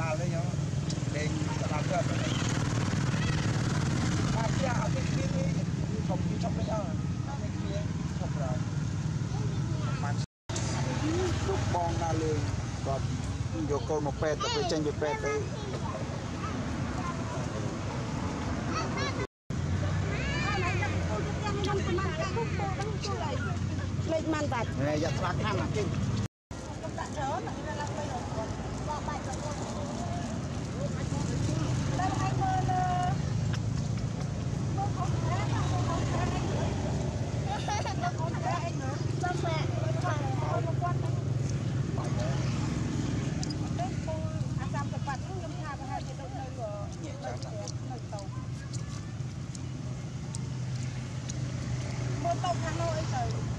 ដាល់នេះយោលេងដាល់ទៅទៅអាជាអត់មានគ្នាទេឈប់ឈប់លេងអត់មានគ្នាឈប់ដល់បានទុកបងណាលេងគាត់យកកូនមកពេទ្យទៅចេញពីពេទ្យទៅលេខមិនបាច់ហេយ៉ាស្លាកខាងណាគេ Cao Thắng!